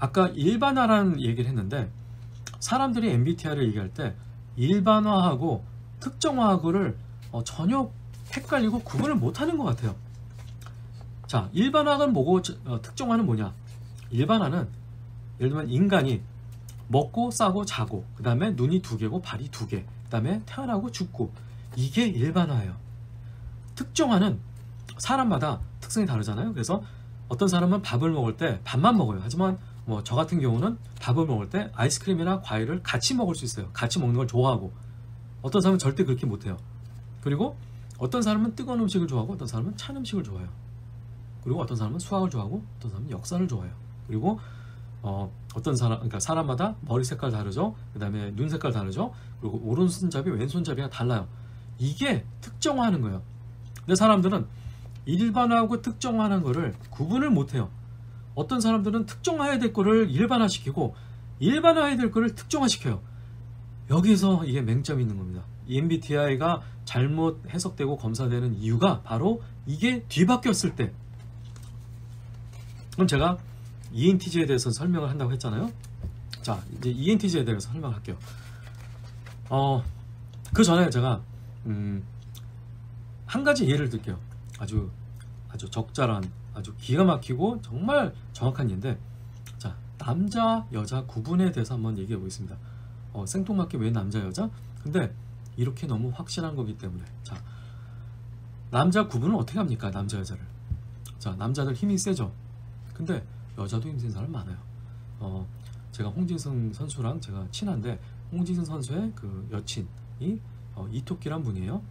아까 일반화라는 얘기를 했는데 사람들이 MBTI를 얘기할 때 일반화하고 특정화하고를 어, 전혀 헷갈리고 구분을 못하는 것 같아요. 자, 일반화는 뭐고 어, 특정화는 뭐냐? 일반화는 예를 들면 인간이 먹고 싸고 자고 그 다음에 눈이 두 개고 발이 두 개, 그 다음에 태어나고 죽고 이게 일반화예요. 특정화는 사람마다 특성이 다르잖아요. 그래서 어떤 사람은 밥을 먹을 때 밥만 먹어요. 하지만 뭐 저 같은 경우는 밥을 먹을 때 아이스크림이나 과일을 같이 먹을 수 있어요. 같이 먹는 걸 좋아하고 어떤 사람은 절대 그렇게 못해요. 그리고 어떤 사람은 뜨거운 음식을 좋아하고 어떤 사람은 찬 음식을 좋아해요. 그리고 어떤 사람은 수학을 좋아하고 어떤 사람은 역사를 좋아해요. 그리고 어, 어떤 사람, 그러니까 사람마다 머리 색깔 다르죠. 그 다음에 눈 색깔 다르죠. 그리고 오른손잡이, 왼손잡이가 달라요. 이게 특정화하는 거예요. 근데 사람들은 일반화하고 특정화하는 거를 구분을 못 해요. 어떤 사람들은 특정화해야 될 거를 일반화시키고 일반화해야 될 거를 특정화시켜요. 여기서 이게 맹점이 있는 겁니다. MBTI가 잘못 해석되고 검사되는 이유가 바로 이게 뒤바뀌었을 때. 그럼 제가 ENTJ에 대해서 설명을 한다고 했잖아요. 자, 이제 ENTJ에 대해서 설명할게요. 어, 그 전에 제가 음, 한 가지 예를 들게요. 아주 아주 적절한 아주 기가 막히고 정말 정확한 예인데 자 남자 여자 구분에 대해서 한번 얘기해 보겠습니다. 어, 생뚱맞게 왜 남자 여자? 근데 이렇게 너무 확실한 거기 때문에 자 남자 구분은 어떻게 합니까 남자 여자를 자 남자들 힘이 세죠. 근데 여자도 힘센 사람 많아요. 어, 제가 홍진승 선수랑 제가 친한데 홍진승 선수의 그 여친이 어, 이토끼란 분이에요.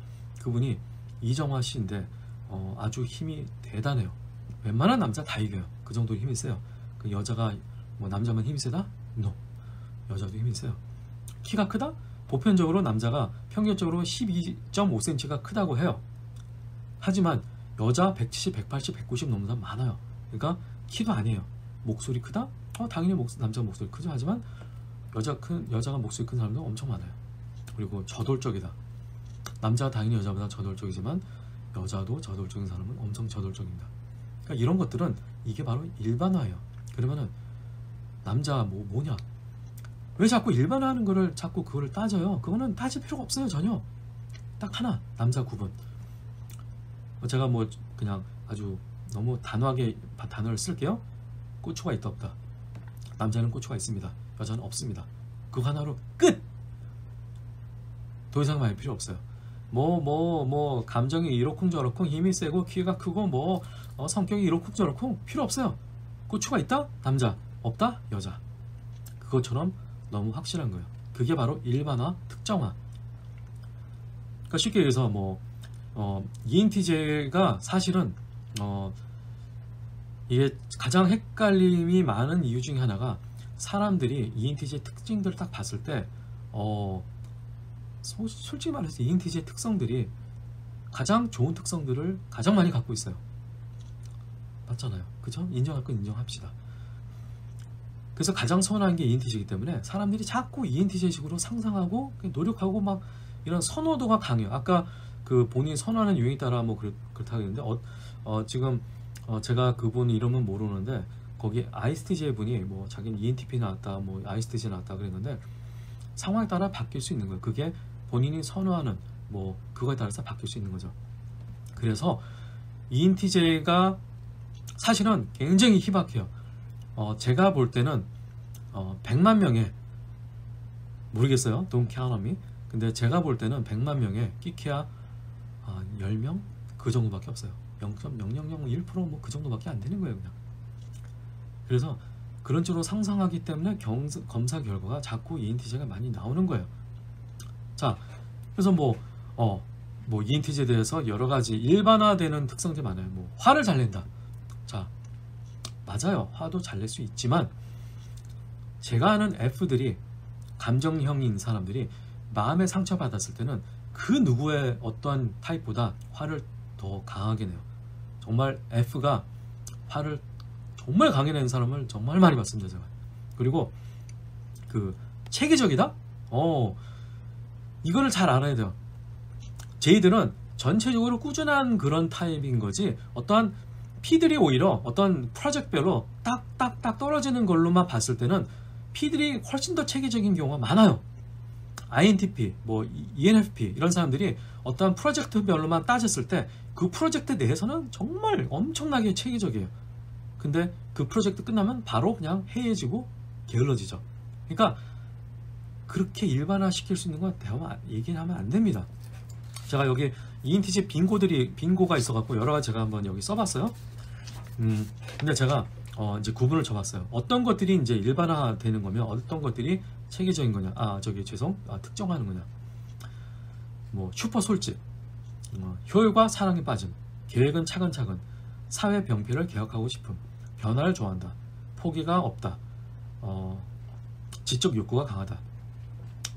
그분이 이정화 씨인데 어, 아주 힘이 대단해요. 웬만한 남자 다 이겨요. 그 정도로 힘이 세요. 그 여자가 뭐 남자만 힘이 세다? No. 여자도 힘이 세요. 키가 크다? 보편적으로 남자가 평균적으로 12.5cm가 크다고 해요. 하지만 여자 170, 180, 190 넘는 사람 많아요. 그러니까 키도 아니에요. 목소리 크다? 어, 당연히 목, 남자 목소리 크죠. 하지만 여자 큰 여자가 목소리 큰 사람도 엄청 많아요. 그리고 저돌적이다. 남자가 당연히 여자보다 저돌적이지만 여자도 저돌적인 사람은 엄청 저돌적입니다. 그러니까 이런 것들은 이게 바로 일반화예요. 그러면은 남자 뭐 뭐냐? 왜 자꾸 일반화하는 거를 자꾸 그거를 따져요? 그거는 따질 필요가 없어요 전혀. 딱 하나 남자 구분. 제가 뭐 그냥 아주 너무 단호하게 단어를 쓸게요. 고추가 있다 없다. 남자는 고추가 있습니다. 여자는 없습니다. 그 하나로 끝. 더 이상 말 필요 없어요. 뭐 뭐뭐 감정이 이렇쿵 저렇쿵 힘이 세고 키가 크고 뭐 어, 성격이 이렇쿵 저렇쿵 필요 없어요. 고추가 있다 남자 없다 여자. 그것처럼 너무 확실한 거예요. 그게 바로 일반화 특정화. 그러니까 쉽게 얘기해서 뭐 어, ENTJ가 사실은 어, 이게 가장 헷갈림이 많은 이유 중에 하나가 사람들이 ENTJ 특징들을 딱 봤을 때 어, 소, 솔직히 말해서 ENTJ 특성들이 가장 좋은 특성들을 가장 많이 갖고 있어요. 맞잖아요. 그죠? 인정할 건 인정합시다. 그래서 가장 선호한 게 ENTJ이기 때문에 사람들이 자꾸 ENTJ식으로 상상하고 노력하고 막 이런 선호도가 강해요. 아까 그 본인 선호하는 유형에 따라 뭐 그렇, 그렇 다고 했는데 어, 어, 지금 어, 제가 그분 이름은 모르는데 거기 ISTJ 분이 뭐 자기는 ENTP 나왔다 뭐 ISTJ 나왔다 그랬는데 상황에 따라 바뀔 수 있는 거예요. 그게 본인이 선호하는 뭐 그거에 따라서 바뀔 수 있는 거죠. 그래서 ENTJ가 사실은 굉장히 희박해요. 어, 제가 볼 때는 어, 100만 명의 모르겠어요. Me. 근데 제가 볼 때는 100만 명의 끼케야 아, 10명? 그 정도밖에 없어요. 0.0001%뭐 그 정도밖에 안 되는 거예요, 그냥. 그래서 그런 쪽으로 상상하기 때문에 경, 검사 결과가 자꾸 ENTJ가 많이 나오는 거예요. 자, 그래서 뭐, 어, 뭐 ENTJ에 대해서 여러 가지 일반화되는 특성들이 많아요. 뭐 화를 잘 낸다. 자, 맞아요. 화도 잘 낼 수 있지만 제가 아는 F들이 감정형인 사람들이 마음에 상처받았을 때는 그 누구의 어떠한 타입보다 화를 더 강하게 내요. 정말 F가 화를 정말 강하게 내는 사람을 정말 많이 봤습니다. 제가. 그리고 그 체계적이다? 어 이거를 잘 알아야 돼요. 제이들은 전체적으로 꾸준한 그런 타입인 거지 어떠한 P들이 오히려 어떤 프로젝트별로 딱딱딱 떨어지는 걸로만 봤을 때는 P들이 훨씬 더 체계적인 경우가 많아요. INTP, 뭐 ENFP 이런 사람들이 어떤 프로젝트별로만 따졌을 때 그 프로젝트 내에서는 정말 엄청나게 체계적이에요. 근데 그 프로젝트 끝나면 바로 그냥 해해지고 게을러지죠. 그러니까 그렇게 일반화 시킬 수 있는 건 대화 얘기하면 안 됩니다. 제가 여기 ENTJ 빙고들이 빙고가 있어갖고 여러 가지 제가 한번 여기 써봤어요. 음, 근데 제가 어, 이제 구분을 쳐봤어요. 어떤 것들이 이제 일반화 되는 거면 어떤 것들이 체계적인 거냐. 아, 저기 죄송. 아, 특정하는 거냐. 뭐 슈퍼 솔직, 어, 효율과 사랑에 빠짐, 계획은 차근차근, 사회 병폐를 개혁하고 싶음, 변화를 좋아한다, 포기가 없다, 어, 지적 욕구가 강하다,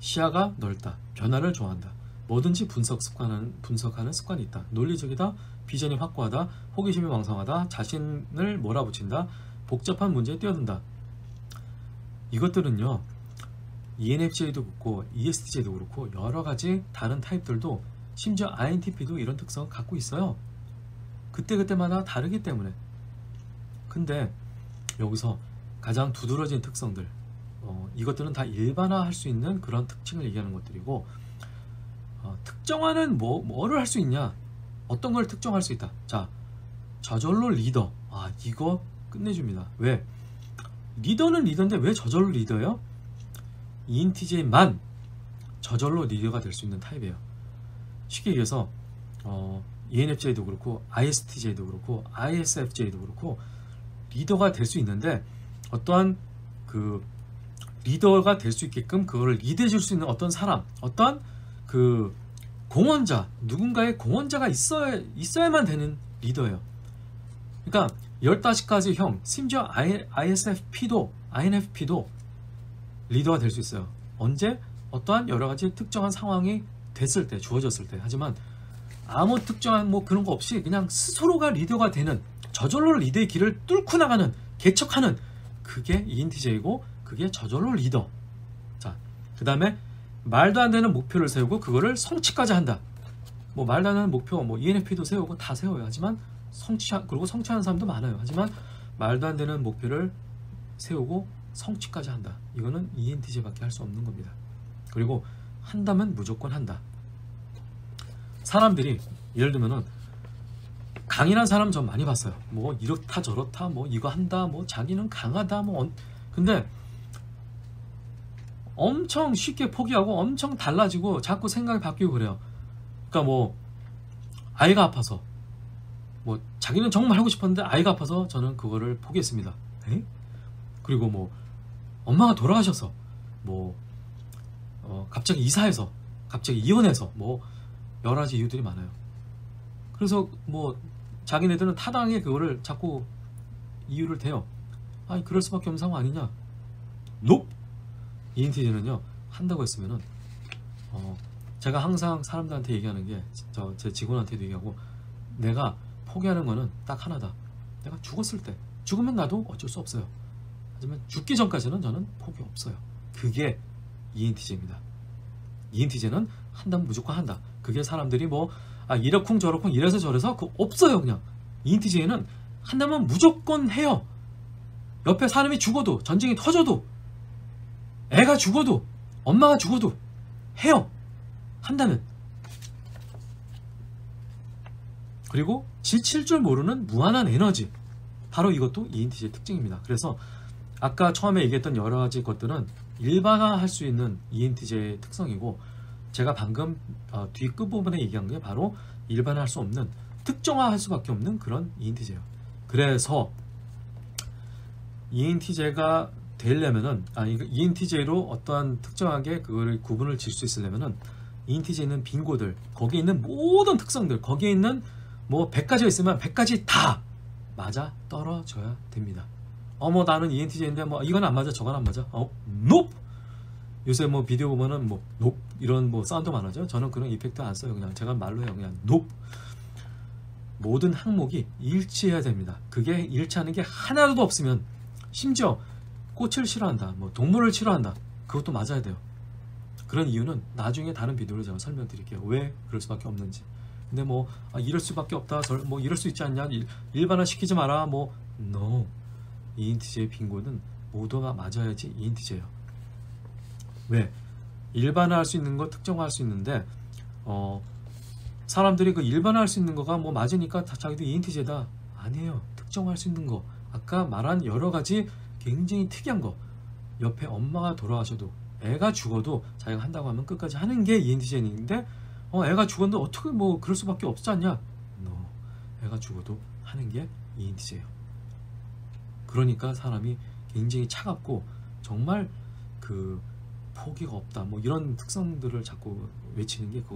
시야가 넓다, 변화를 좋아한다, 뭐든지 분석 습관하는, 분석하는 습관이 있다, 논리적이다, 비전이 확고하다, 호기심이 왕성하다, 자신을 몰아붙인다, 복잡한 문제에 뛰어든다. 이것들은요, ENFJ도 그렇고 ESTJ도 그렇고 여러 가지 다른 타입들도 심지어 INTP도 이런 특성을 갖고 있어요. 그때그때마다 다르기 때문에. 근데 여기서 가장 두드러진 특성들, 어, 이것들은 다 일반화할 수 있는 그런 특징을 얘기하는 것들이고, 어, 특정화는 뭐, 뭐를 할 수 있냐? 어떤 걸 특정할 수 있다. 자, 저절로 리더. 아, 이거 끝내줍니다. 왜? 리더는 리더인데 왜 저절로 리더예요? ENTJ만 저절로 리더가 될 수 있는 타입이에요. 쉽게 얘기해서 어, ENFJ도 그렇고 ISTJ도 그렇고 ISFJ도 그렇고 리더가 될 수 있는데 어떠한 그 리더가 될 수 있게끔 그거를 리드해 줄 수 있는 어떤 사람, 어떤 그 공헌자, 누군가의 공헌자가 있어야, 있어야만 되는 리더예요. 그러니까 15가지 형, 심지어 ISFP도, INFP도 리더가 될 수 있어요. 언제? 어떠한 여러 가지 특정한 상황이 됐을 때, 주어졌을 때. 하지만 아무 특정한 뭐 그런 거 없이 그냥 스스로가 리더가 되는 저절로 리더의 길을 뚫고 나가는 개척하는 그게 ENTJ고 그게 저절로 리더. 자, 그 다음에 말도 안 되는 목표를 세우고 그거를 성취까지 한다. 뭐 말도 안 되는 목표, 뭐 ENFP도 세우고 다 세워요. 하지만 성취 그리고 성취하는 사람도 많아요. 하지만 말도 안 되는 목표를 세우고 성취까지 한다. 이거는 ENTJ밖에 할 수 없는 겁니다. 그리고 한다면 무조건 한다. 사람들이 예를 들면은 강인한 사람 전 많이 봤어요. 뭐 이렇다 저렇다 뭐 이거 한다 뭐 자기는 강하다 뭐 근데 엄청 쉽게 포기하고 엄청 달라지고 자꾸 생각이 바뀌고 그래요. 그러니까 뭐 아이가 아파서 뭐 자기는 정말 하고 싶었는데 아이가 아파서 저는 그거를 포기했습니다. 에? 그리고 뭐 엄마가 돌아가셔서 뭐 어, 갑자기 이사해서 갑자기 이혼해서 뭐 여러 가지 이유들이 많아요. 그래서 뭐 자기네들은 타당에 그거를 자꾸 이유를 대요. 아니 그럴 수밖에 없는 상황 아니냐? 높 ENTJ는요 한다고 했으면은 어, 제가 항상 사람들한테 얘기하는 게 저 제 직원한테도 얘기하고 내가 포기하는 거는 딱 하나다. 내가 죽었을 때 죽으면 나도 어쩔 수 없어요. 하지만 죽기 전까지는 저는 포기 없어요. 그게 ENTJ입니다. ENTJ는 한다면 무조건 한다. 그게 사람들이 뭐 아, 이러쿵 저러쿵 이래서 저래서 그 없어요 그냥. ENTJ는 한다면 무조건 해요. 옆에 사람이 죽어도 전쟁이 터져도 애가 죽어도 엄마가 죽어도 해요. 한다면. 그리고 지칠 줄 모르는 무한한 에너지. 바로 이것도 ENTJ의 특징입니다. 그래서 아까 처음에 얘기했던 여러 가지 것들은 일반화할 수 있는 ENTJ의 특성이고 제가 방금 어, 뒤 끝부분에 얘기한 게 바로 일반화할 수 없는 특정화할 수밖에 없는 그런 ENTJ예요. 그래서 ENTJ가 되려면은 아 ENTJ로 어떠한 특정하게 그거를 구분을 질 수 있으려면은 ENTJ에 있는 빙고들 거기에 있는 모든 특성들 거기에 있는 뭐 100가지가 있으면 100가지 다 맞아 떨어져야 됩니다. 어머 나는 ENTJ인데 뭐 이건 안 맞아 저건 안 맞아. 어높 요새 뭐 비디오 보면은 뭐높 이런 뭐 사운드 많아죠 저는 그런 이펙트 안 써요. 그냥 제가 말로 해요. 그냥 높 모든 항목이 일치해야 됩니다. 그게 일치하는 게 하나도 없으면 심지어 꽃을 싫어한다 뭐 동물을 싫어한다 그것도 맞아야 돼요 그런 이유는 나중에 다른 비디오로 제가 설명드릴게요 왜 그럴 수밖에 없는지 근데 뭐 아, 이럴 수밖에 없다. 절- 뭐 이럴 수 있지 않냐? 일, 일반화 시키지 마라. 뭐 no. ENTJ의 빙고는 모두가 맞아야지 ENTJ예요. 왜? 일반화할 수 있는 거 특정화할 수 있는데 어 사람들이 그 일반화할 수 있는 거가 뭐 맞으니까 다 자기도 ENTJ다 아니에요 특정할 수 있는 거 아까 말한 여러 가지 굉장히 특이한 거. 옆에 엄마가 돌아가셔도 애가 죽어도 자기가 한다고 하면 끝까지 하는 게 ENTJ인데 어 애가 죽었는데 어떻게 뭐 그럴 수밖에 없지 않냐? No. 애가 죽어도 하는 게 ENTJ예요. 그러니까 사람이 굉장히 차갑고 정말 그 포기가 없다. 뭐 이런 특성들을 자꾸 외치는 게 그거